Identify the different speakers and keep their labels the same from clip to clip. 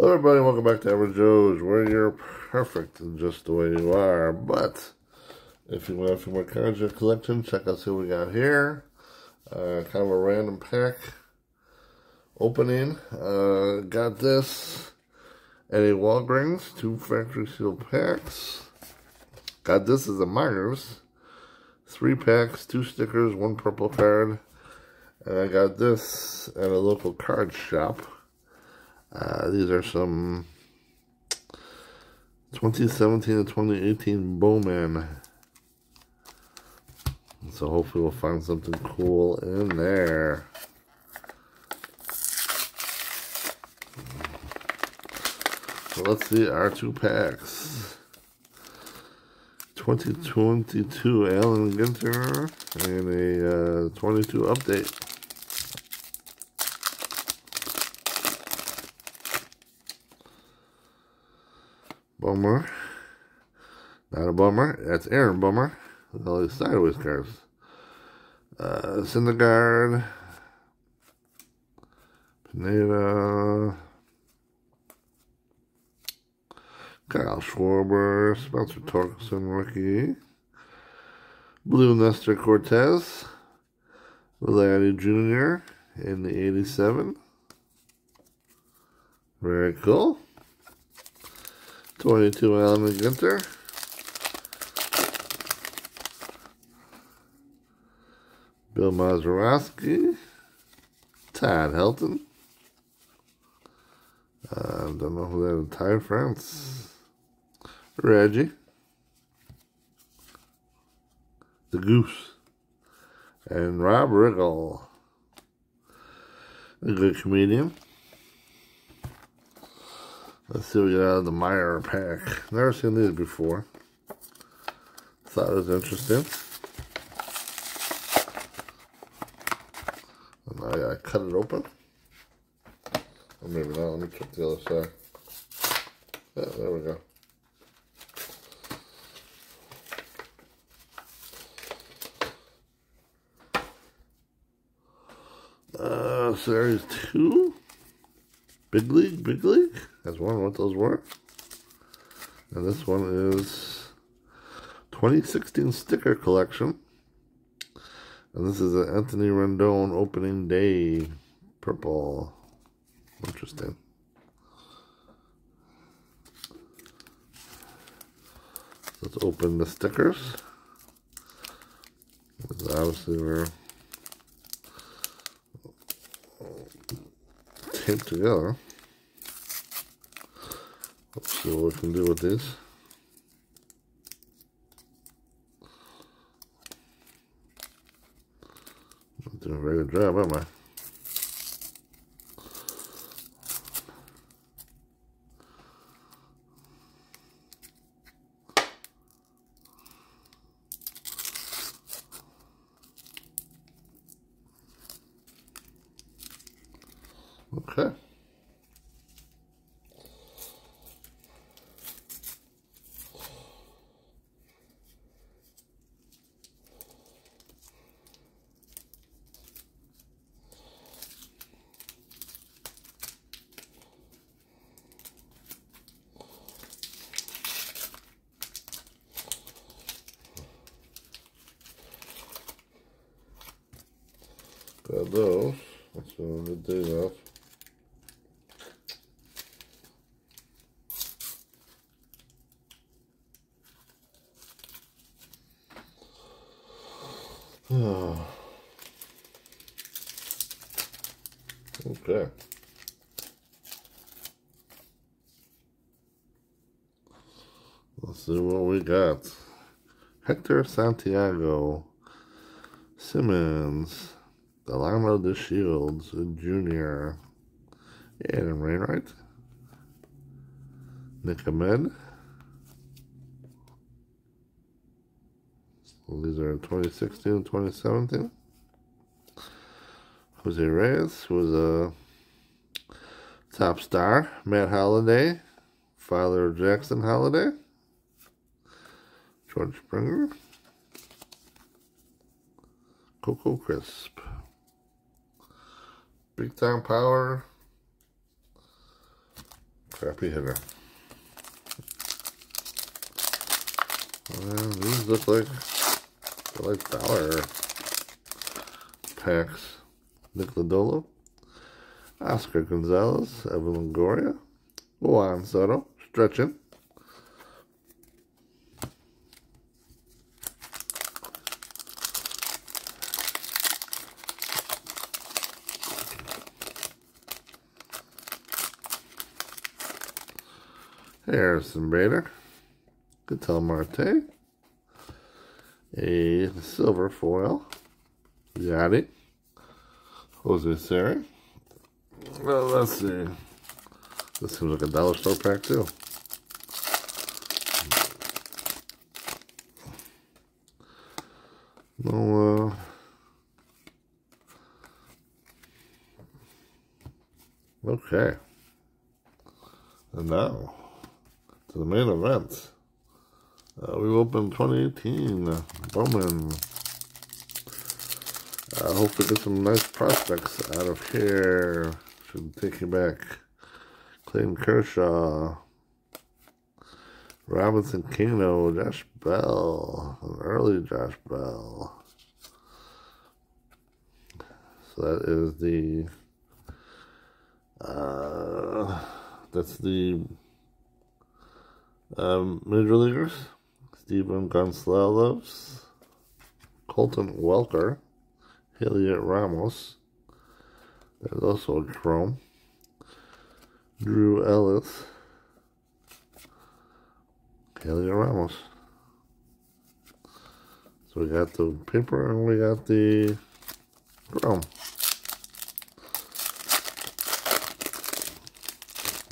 Speaker 1: Hello everybody, welcome back to Average Joe's, where you're perfect just the way you are. But, if you want a few more cards in your collection, check out see what we got here. Uh, kind of a random pack opening. Uh, got this at a Walgreens, two factory sealed packs. Got this as a Meijer's. Three packs, two stickers, one purple card. And I got this at a local card shop. Uh, these are some 2017 to 2018 Bowman. So hopefully we'll find something cool in there. So let's see our two packs. 2022 Allen Ginter and a uh, 22 update. Bummer. Not a bummer. That's Aaron Bummer. With all these sideways cards. Uh, Syndergaard. Pineda. Kyle Schwarber. Spencer Torkelson, rookie. Blue Nestor Cortes. Vladdy Jr. in the 87. Very cool. 22 Allen Ginter. Bill Mazeroski. Todd Helton. Uh, don't know who that is. Ty France. Reggie. The Goose. And Rob Riggle. A good comedian. Let's see what we got out of the Meijer pack. Never seen these before. Thought it was interesting. And I, I cut it open. Or maybe not. Let me check the other side. Yeah, there we go. Uh, series two. Big League, Big League. That's one what those were. And this one is 2016 sticker collection. And this is an Anthony Rendon opening day purple. Interesting. Let's open the stickers. Obviously, we're taped together. Let's see what we can do with this. I'm doing a very good job, am I? Okay. Got those. That's a good day okay. Let's see what we got. Hector Santiago, Simmons, Delino DeShields Jr., and Wainwright, Nick Ahmed. Well, these are 2016 and 2017. Jose Reyes, was a top star. Matt Holliday, father Jackson Holliday. George Springer. Coco Crisp. Big Time Power. crappy hitter. And these look like they're like dollar packs. Nick Lodolo, Oscar Gonzalez, Evan Longoria, Juan Soto, stretching. Harrison Bader, Ketel Marte, a silver foil, Yachty, Jose Siri. Well, let's see. This seems like a dollar store pack too. No, uh, okay. And now, to the main event. Uh, we opened 2018 uh, Bowman. Uh, hopefully get some nice prospects out of here. Should take you back. Clayton Kershaw. Robinson Cano, Josh Bell, an early Josh Bell. So that is the, uh, that's the um, Major Leaguers. Stephen Gonsalves, Colton Welker, Heliot Ramos. There's also a Chrome. Drew Ellis. Heliot Ramos. So we got the paper and we got the Chrome.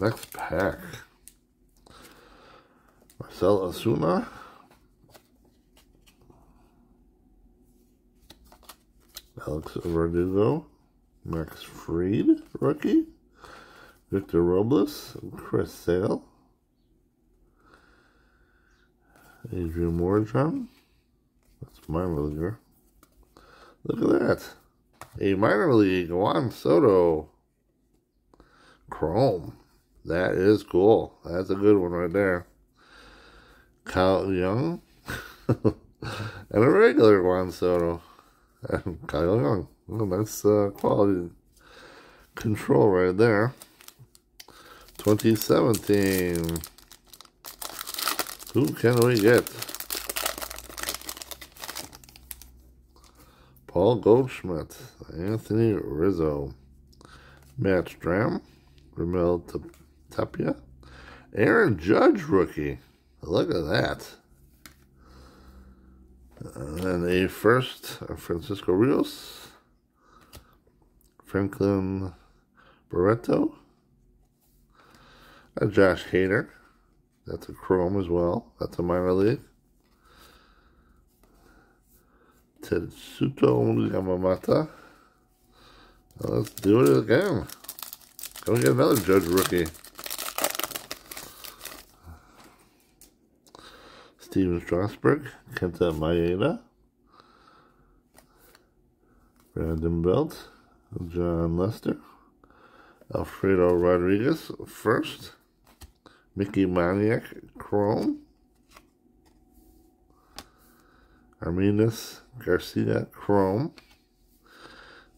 Speaker 1: Next pack. Marcell Ozuna. Alex Verdugo. Max Fried, rookie. Victor Robles. Chris Sale. Adrian Morejon. That's minor leaguer. Look at that. A minor league Juan Soto. Chrome. That is cool. That's a good one right there. Kyle Young. and a regular Juan Soto. Kyle Young. Well, that's uh, quality control right there. 2017. Who can we get? Paul Goldschmidt, Anthony Rizzo, Matt Strahm, Raimel Tapia, Aaron Judge rookie. Look at that. And a first, Francisco Rios, Franklin Barreto, a Josh Hader. That's a Chrome as well. That's a minor league. Tetsuto Yamamata. Let's do it again. We get another Judge rookie? Stephen Strasburg, Kenta Maeda, Brandon Belt, Jon Lester, Alfredo Rodriguez first, Mickey Moniak Chrome, Arminus Garcia Chrome,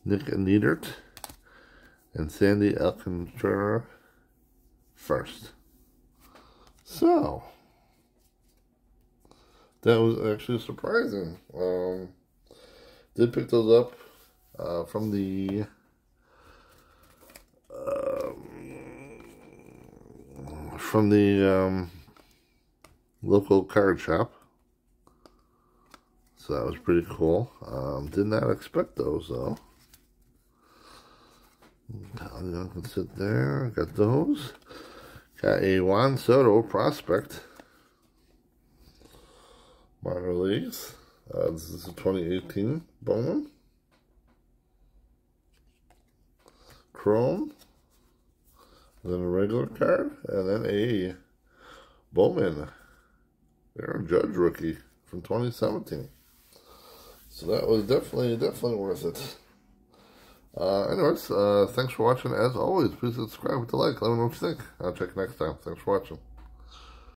Speaker 1: Nick Neidert, and Sandy Alcantara first. So, that was actually surprising. Um, did pick those up uh, from the um, from the um, local card shop. So that was pretty cool. Um, did not expect those though. I can sit there. Got those. Got a Juan Soto prospect. Minor leagues. Uh, this is a 2018 Bowman. Chrome. Then a regular card. And then a Bowman. Aaron Judge rookie from 2017. So that was definitely, definitely worth it. Uh, anyways, uh, thanks for watching. As always, please subscribe with the like. Let me know what you think. I'll check you next time. Thanks for watching.